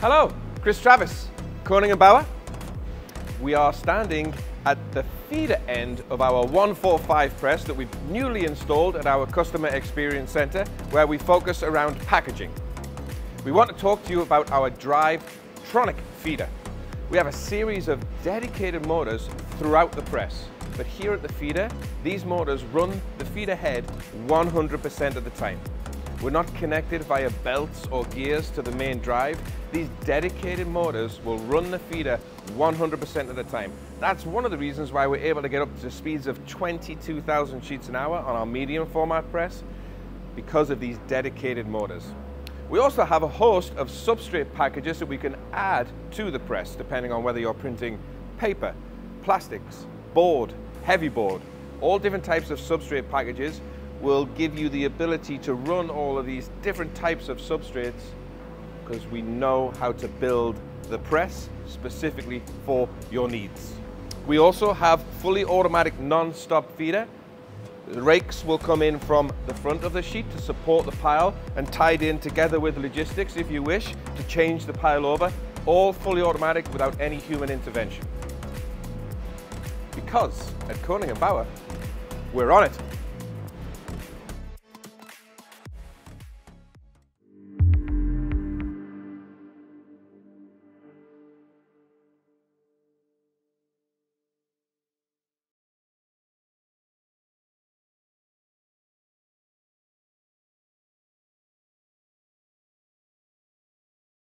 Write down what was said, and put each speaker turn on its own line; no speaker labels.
Hello, Chris Travis, Koenig & Bauer. We are standing at the feeder end of our 145 press that we've newly installed at our Customer Experience Centre where we focus around packaging. We want to talk to you about our Drive Tronic feeder. We have a series of dedicated motors throughout the press, but here at the feeder, these motors run the feeder head 100% of the time. We're not connected via belts or gears to the main drive. These dedicated motors will run the feeder 100% of the time. That's one of the reasons why we're able to get up to speeds of 22,000 sheets an hour on our medium format press because of these dedicated motors. We also have a host of substrate packages that we can add to the press depending on whether you're printing paper, plastics, board, heavy board, all different types of substrate packages will give you the ability to run all of these different types of substrates because we know how to build the press specifically for your needs. We also have fully automatic non-stop feeder. The rakes will come in from the front of the sheet to support the pile and tied in together with logistics if you wish to change the pile over, all fully automatic without any human intervention. Because at Koenig & Bauer, we're on it.